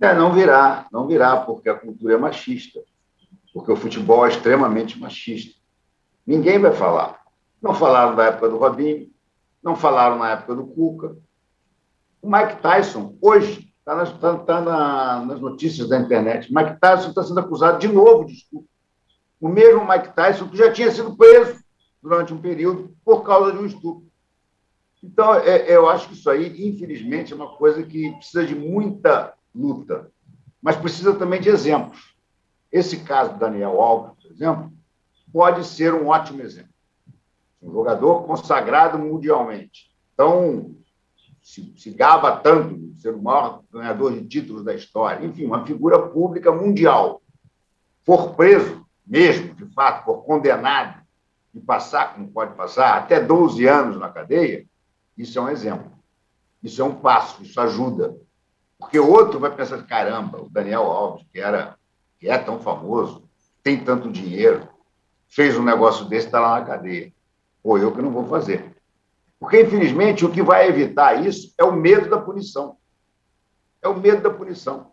É, não virá, não virá, porque a cultura é machista, porque o futebol é extremamente machista. Ninguém vai falar. Não falaram na época do Robinho, não falaram na época do Cuca. O Mike Tyson, hoje, está nas, tá, tá na, nas notícias da internet, Mike Tyson está sendo acusado de novo de estupro. O mesmo Mike Tyson que já tinha sido preso durante um período por causa de um estupro. Então, é, eu acho que isso aí, infelizmente, é uma coisa que precisa de muita luta, mas precisa também de exemplos. Esse caso do Daniel Alves, por exemplo, pode ser um ótimo exemplo. Um jogador consagrado mundialmente. Então, se, se gaba tanto ser o maior ganhador de títulos da história, enfim, uma figura pública mundial, for preso mesmo, de fato, for condenado de passar, como pode passar, até 12 anos na cadeia, isso é um exemplo. Isso é um passo, isso ajuda. Porque outro vai pensar, caramba, o Daniel Alves, que, era, que é tão famoso, tem tanto dinheiro, fez um negócio desse, está lá na cadeia. Pô, eu que não vou fazer. Porque, infelizmente, o que vai evitar isso é o medo da punição. É o medo da punição.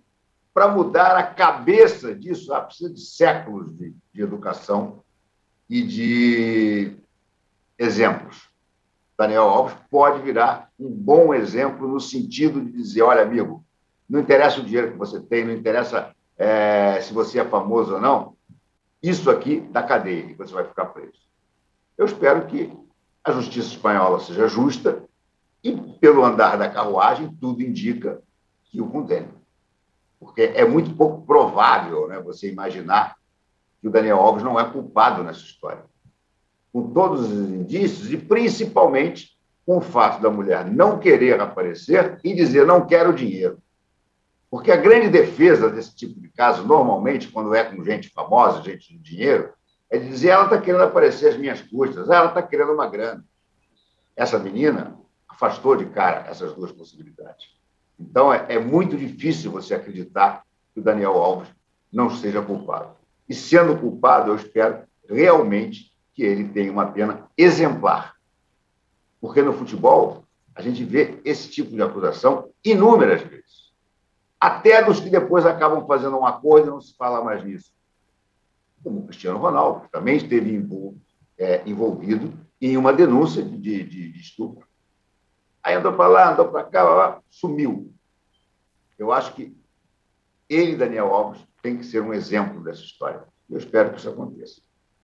Para mudar a cabeça disso, ah, precisa de séculos de, de educação e de exemplos. Daniel Alves pode virar um bom exemplo no sentido de dizer: olha, amigo, não interessa o dinheiro que você tem, não interessa é, se você é famoso ou não, isso aqui da cadeia, e você vai ficar preso. Eu espero que a justiça espanhola seja justa e, pelo andar da carruagem, tudo indica que o condene. Porque é muito pouco provável né, você imaginar que o Daniel Alves não é culpado nessa história. Com todos os indícios e, principalmente, com o fato da mulher não querer aparecer e dizer não quero dinheiro. Porque a grande defesa desse tipo de caso, normalmente, quando é com gente famosa, gente de dinheiro, é de dizer ela está querendo aparecer às minhas custas, ela está querendo uma grana. Essa menina afastou de cara essas duas possibilidades. Então, é, é muito difícil você acreditar que o Daniel Alves não seja culpado. E sendo culpado, eu espero realmente que ele tenha uma pena exemplar. Porque no futebol, a gente vê esse tipo de acusação inúmeras vezes. Até dos que depois acabam fazendo um acordo e não se fala mais nisso. Como o Cristiano Ronaldo, que também esteve é, envolvido em uma denúncia de, de, de estupro. Aí andou para lá, andou para cá, lá, sumiu. Eu acho que ele, Daniel Alves, tem que ser um exemplo dessa história. Eu espero que isso aconteça.